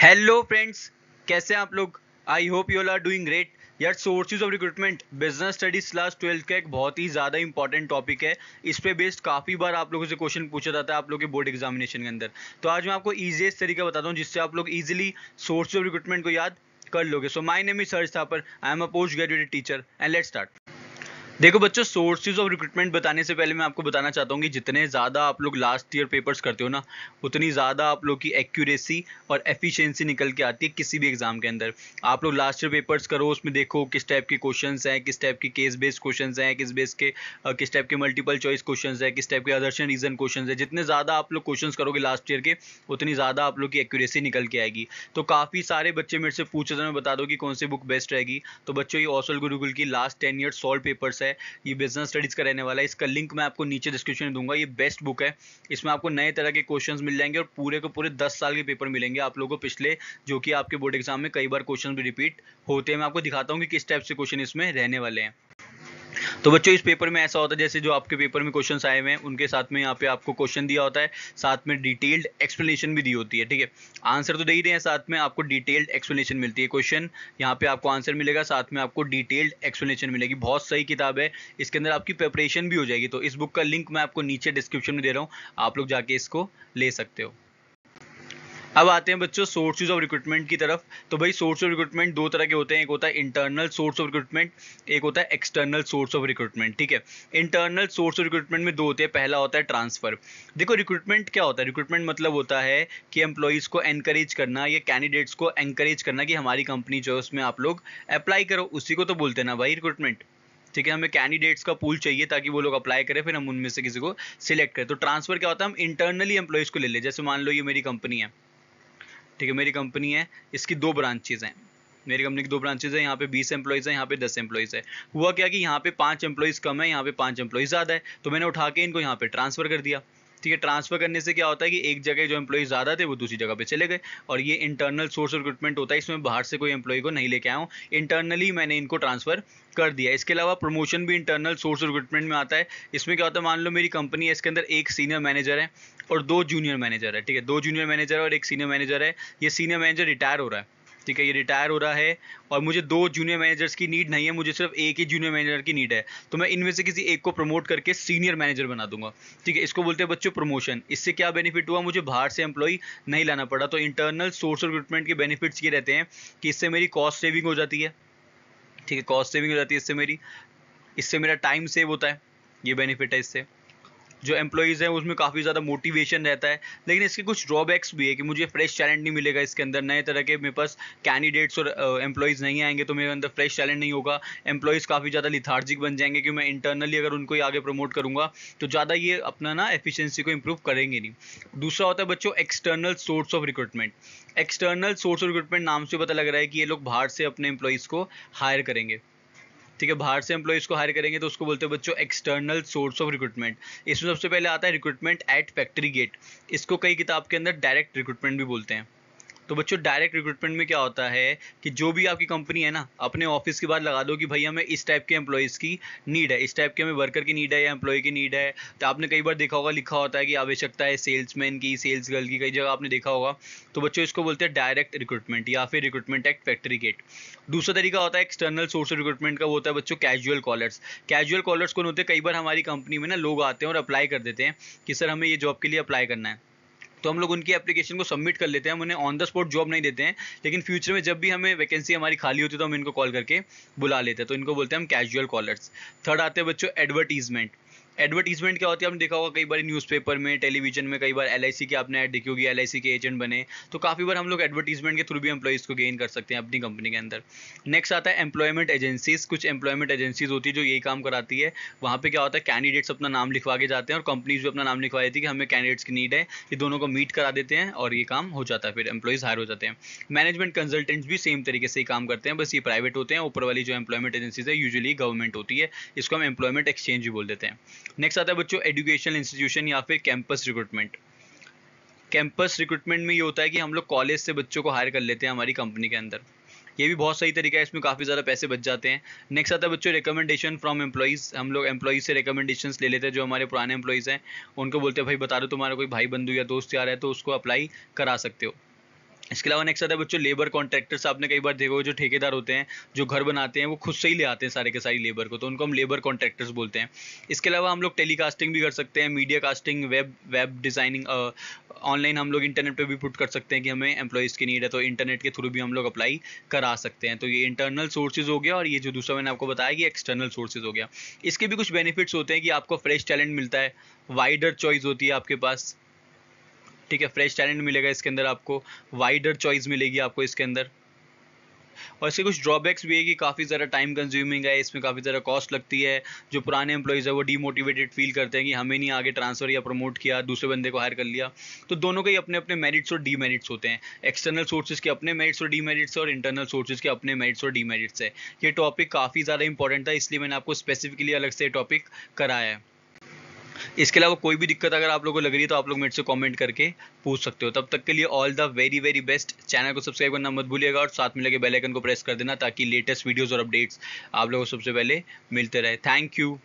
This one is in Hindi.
हेलो फ्रेंड्स कैसे हैं आप लोग? I hope you are doing great यार sources of recruitment business studies class twelfth का एक बहुत ही ज़्यादा इंपॉर्टेंट टॉपिक है। इस पे बेस्ड काफ़ी बार आप लोगों से क्वेश्चन पूछा जाता है आप लोगों के बोर्ड एग्जामिनेशन के अंदर। तो आज मैं आपको ईजिएस्ट तरीका बताता हूँ जिससे आप लोग इजीली सोर्सेज ऑफ़ रिक्रूटमेंट को याद कर लोगे। So my name is search Thapar I am a post graduated teacher and let start देखो बच्चों सोर्सेज ऑफ़ रिक्रूटमेंट बताने से पहले मैं आपको बताना चाहता हूँ कि जितने ज़्यादा आप लोग लास्ट ईयर पेपर्स करते हो ना, उतनी ज़्यादा आप लोग की एक्यूरेसी और एफिशिएंसी निकल के आती है किसी भी एग्ज़ाम के अंदर। आप लोग लास्ट ईयर पेपर्स करो, उसमें देखो किस टाइप के क्वेश्चन हैं, किस टाइप के केस बेस्ड क्वेश्चन हैं, किस बेस के किस टाइप के मल्टीपल चॉइस क्वेश्चन है, किस टाइप के अदर्शन रीजन क्वेश्चन है। जितने ज़्यादा आप लोग क्वेश्चन करोगे लास्ट ईयर के, उतनी ज़्यादा आप लोग की एक्यूरेसी निकल के आएगी। तो काफ़ी सारे बच्चे मेरे से पूछे तो मैं बता दो कि कौन सी बुक बेस्ट रहेगी। तो बच्चों, ये ऑसल गुरुकुल की last ten year solved papers है। ये बिज़नेस स्टडीज़ का रहने वाला है। इसका लिंक मैं आपको नीचे डिस्क्रिप्शन में दूँगा। ये बेस्ट बुक है। इसमें आपको नए तरह के क्वेश्चन मिल जाएँगे और पूरे को पूरे दस साल के पेपर मिलेंगे आप लोगों को पिछले, जो कि आपके बोर्ड एग्ज़ाम में कई बार क्वेश्चन भी रिपीट होते हैं। मैं आपको दिखाता हूँ कि किस टाइप से क्वेश्चन इसमें रहने वाले हैं। तो बच्चों, इस पेपर में ऐसा होता है, जैसे जो आपके पेपर में क्वेश्चन आए हुए हैं, उनके साथ में यहाँ पे आपको क्वेश्चन दिया होता है, साथ में डिटेल्ड एक्सप्लेनेशन भी दी होती है, ठीक है? आंसर तो दे ही रहे हैं, साथ में आपको डिटेल्ड एक्सप्लेनेशन मिलती है क्वेश्चन यहाँ पे आपको आंसर मिलेगा, साथ में आपको डिटेल्ड एक्सप्लेनेशन मिलेगी, बहुत सही किताब है, इसके अंदर आपकी प्रिपरेशन भी हो जाएगी तो इस बुक का लिंक मैं आपको नीचे डिस्क्रिप्शन में दे रहा हूँ, आप लोग जाके इसको ले सकते हो। अब आते हैं बच्चों सोर्सेज ऑफ़ रिक्रूटमेंट की तरफ़। तो भाई सोर्स ऑफ़ रिक्रूटमेंट दो तरह के होते हैं। एक होता है इंटरनल सोर्स ऑफ़ रिक्रूटमेंट एक होता है एक्सटर्नल सोर्स ऑफ़ रिक्रूटमेंट ठीक है? इंटरनल सोर्स ऑफ़ रिक्रूटमेंट में दो होते हैं। पहला होता है ट्रांसफ़र देखो रिक्रूटमेंट क्या होता है? रिक्रूटमेंट मतलब होता है कि एम्प्लॉयज़ को एनकरेज करना, या कैंडिडेट्स को एनकरेज करना कि हमारी कंपनी जो है उसमें आप लोग अप्लाई करो। उसी को तो बोलते ना भाई रिक्रूटमेंट ठीक है? हमें कैंडिडेट्स का पूल चाहिए ताकि वो लोग अप्लाई करें, फिर हम उनमें से किसी को सिलेक्ट करें। तो ट्रांसफ़र क्या होता है? हम इंटरनली एम्प्लॉयज़ को ले लें। जैसे मान लो ये मेरी कंपनी है। ठीक है, मेरी कंपनी है, इसकी दो ब्रांचेज हैं। मेरी कंपनी की दो ब्रांचेज है, यहाँ पे बीस एम्प्लॉइज़ है, यहाँ पे दस एम्प्लॉइज़ है। हुआ क्या कि यहाँ पे पाँच एम्प्लॉइज़ कम है, यहाँ पे पाँच एम्प्लॉइज़ ज़्यादा है तो मैंने उठा के इनको यहाँ पे ट्रांसफ़र कर दिया। ठीक है ट्रांसफ़र करने से क्या होता है कि एक जगह जो एम्प्लॉय ज़्यादा थे, वो दूसरी जगह पे चले गए। और ये इंटरनल सोर्स रिक्रूटमेंट होता है, इसमें बाहर से कोई एम्प्लॉय को नहीं लेके आया हूँ। इंटरनली मैंने इनको ट्रांसफ़र कर दिया इसके अलावा प्रमोशन भी इंटरनल सोर्स रिक्रूटमेंट में आता है। इसमें क्या होता है, मान लो मेरी कंपनी है, इसके अंदर एक सीनियर मैनेजर है और दो जूनियर मैनेजर है, ठीक है? दो जूनियर मैनेजर और एक सीनियर मैनेजर है। ये सीनियर मैनेजर रिटायर हो रहा है। ठीक है, ये रिटायर हो रहा है और मुझे दो जूनियर मैनेजर्स की नीड नहीं है, मुझे सिर्फ़ एक ही जूनियर मैनेजर की नीड है। तो मैं इनमें से किसी एक को प्रमोट करके सीनियर मैनेजर बना दूँगा। ठीक है, इसको बोलते हैं बच्चों प्रमोशन इससे क्या बेनिफिट हुआ? मुझे बाहर से एम्प्लॉय नहीं लाना पड़ा। तो इंटरनल सोर्स रिक्रूटमेंट के बेनिफिट्स ये रहते हैं कि इससे मेरी कॉस्ट सेविंग हो जाती है। ठीक है कॉस्ट सेविंग हो जाती है इससे मेरी। इससे मेरा टाइम सेव होता है। ये बेनिफिट है इससे। जो एम्प्लॉयज़ हैं, उसमें काफ़ी ज़्यादा मोटिवेशन रहता है। लेकिन इसके कुछ ड्रॉबैक्स भी है कि मुझे फ्रेश टैलेंट नहीं मिलेगा इसके अंदर। नए तरह के मेरे पास कैंडिडेट्स और एम्प्लॉयज़ नहीं आएँगे तो मेरे अंदर फ्रेश टैलेंट नहीं होगा। एम्प्लॉयज़ काफ़ी ज़्यादा लिथार्जिक बन जाएँगे कि मैं इंटरनली अगर उनको ही आगे प्रमोट करूँगा तो ज़्यादा ये अपना ना एफिशिएंसी को इम्प्रूव करेंगे नहीं। दूसरा होता है बच्चों external source of recruitment external source of recruitment नाम से पता लग रहा है कि ये लोग बाहर से अपने एम्प्लॉयज़ को हायर करेंगे। ठीक है, बाहर से एम्प्लॉयज़ को हायर करेंगे तो उसको बोलते हैं बच्चों एक्सटर्नल सोर्स ऑफ़ रिक्रूटमेंट इसमें सबसे पहले आता है रिक्रूटमेंट एट फैक्ट्री गेट इसको कई किताब के अंदर डायरेक्ट रिक्रूटमेंट भी बोलते हैं। तो बच्चों डायरेक्ट रिक्रूटमेंट में क्या होता है कि जो भी आपकी कंपनी है ना, अपने ऑफ़िस के बाद लगा दो कि भाई हमें इस टाइप के एम्प्लॉयज़ की नीड है। इस टाइप के हमें वर्कर की नीड है या एम्प्लॉय की नीड है। तो आपने कई बार देखा होगा, लिखा होता है कि आवश्यकता है सेल्समैन की सेल्स गर्ल की, कई जगह आपने देखा होगा। तो बच्चों, इसको बोलते हैं डायरेक्ट रिक्रूटमेंट या फिर रिक्रूटमेंट एक्ट फैक्ट्री गेट दूसरा तरीका होता है एक्सटर्नल सोर्स रिक्रूटमेंट का, वो होता है बच्चों कैजुअल कॉलर्स कैजुअल कॉलर्स कौन होते हैं? कई बार हमारी कंपनी में ना लोग आते हैं और अप्लाई कर देते हैं कि, सर, हमें ये जॉब के लिए अप्लाई करना है। तो हम लोग उनकी एप्लीकेशन को सबमिट कर लेते हैं, हम उन्हें ऑन द स्पॉट जॉब नहीं देते हैं, लेकिन फ्यूचर में जब भी हमें वैकेंसी हमारी खाली होती है तो हम इनको कॉल करके बुला लेते हैं। तो इनको बोलते हैं हम कैजुअल कॉलर्स थर्ड आते हैं बच्चों एडवर्टीजमेंट एडवर्टीजमेंट क्या होती है? आपने देखा होगा, कई बार न्यूज़पेपर में टेलीविज़न में, कई बार एल की आपने ऐड देखी होगी एलआईसी के एजेंट बने तो काफ़ी बार हम लोग एडवर्टीजमेंट के थ्रू भी एम्प्लॉइज़ को गेन कर सकते हैं अपनी कंपनी के अंदर। नेक्स्ट आता है एम्प्लॉयमेंट एजेंसीज कुछ एम्प्लॉयमेंट एजेंसीज होती है जो यही काम कराती है। वहाँ पर क्या होता है कैंडिडेट्स अपना नाम लिखवा के जाते हैं और कंपनीज़ भी अपना नाम लिखवा देती है कि हमें कैंडिडेट्स की नीड है, ये दोनों को मीट करा देते हैं और ये काम हो जाता है, फिर एम्प्लॉयज़ हायर हो जाते हैं। मैनेजमेंट कंसल्टेंट्स भी सेम तरीके से ही काम करते हैं, बस ये प्राइवेट होते हैं, ऊपर वाली जो एम्प्लॉयमेंट एजेंसीज है यूजुअली गवर्नमेंट होती है, इसको हम एम्प्लॉयमेंट एक्सचेंज भी बोल देते हैं। नेक्स्ट आता है बच्चों एजुकेशनल इंस्टीट्यूशन या फिर कैंपस रिक्रूटमेंट कैंपस रिक्रूटमेंट में ये होता है कि हम लोग कॉलेज से बच्चों को हायर कर लेते हैं हमारी कंपनी के अंदर। ये भी बहुत सही तरीका है, इसमें काफ़ी ज़्यादा पैसे बच जाते हैं। नेक्स्ट आता है बच्चों रिकमेंडेशन फ्रॉम एम्प्लॉइज़ हम लोग एम्प्लॉइज़ से रिकमेंडेशन ले लेते हैं, जो हमारे पुराने एम्प्लॉइज़ हैं, उनको बोलते हैं, भाई, बता दो तुम्हारा कोई भाई बंधु या दोस्त यार है तो उसको अप्लाई करा सकते हो। इसके अलावा नेक्स्ट आता है बच्चों लेबर कॉन्ट्रैक्टर्स आपने कई बार देखा जो ठेकेदार होते हैं, जो घर बनाते हैं, वो खुद से ही ले आते हैं सारे के सारी लेबर को तो उनको हम लेबर कॉन्ट्रैक्टर्स बोलते हैं। इसके अलावा हम लोग टेलीकास्टिंग भी कर सकते हैं media casting web web designing online हम लोग इंटरनेट पर भी पुट कर सकते हैं कि हमें एम्प्लॉयज़ की नीड है तो इंटरनेट के थ्रू भी हम लोग अप्लाई करा सकते हैं। तो ये इंटरनल सोर्सेज हो गया और ये जो दूसरा मैंने आपको बताया कि एक्सटर्नल सोर्सेज हो गया। इसके भी कुछ बेनिफिट्स होते हैं कि आपको फ्रेश टैलेंट मिलता है वाइडर चॉइस होती है आपके पास ठीक है फ्रेश टैलेंट मिलेगा इसके अंदर आपको वाइडर चॉइस मिलेगी आपको इसके अंदर। और इसके कुछ ड्रॉबैक्स भी है कि काफ़ी ज़्यादा टाइम कंज्यूमिंग है, इसमें काफ़ी ज़्यादा कॉस्ट लगती है। जो पुराने एम्प्लॉयज़ है, वो डीमोटिवेटेड फील करते हैं कि हमें नहीं आगे ट्रांसफ़र या प्रमोट किया, दूसरे बंदे को हायर कर लिया। तो दोनों के ही अपने अपने मेरिट्स और डीमेरिट्स होते हैं। एक्सटर्नल सोर्सेज के अपने मेरिट्स और डीमेरिट्स और इंटरनल सोर्सेज के अपने मेरिट्स और डीमेरिट्स है। ये टॉपिक काफ़ी ज़्यादा इंपॉर्टेंट था, इसलिए मैंने आपको स्पेसिफिकली अलग से टॉपिक कराया है। इसके अलावा कोई भी दिक्कत अगर आप लोगों को लग रही है तो आप लोग मेरे से कमेंट करके पूछ सकते हो। तब तक के लिए all the very very best channel को सब्सक्राइब करना मत भूलिएगा और साथ में लगे बेल आइकन को प्रेस कर देना ताकि लेटेस्ट वीडियोस और अपडेट्स आप लोगों को सबसे पहले मिलते रहे। Thank you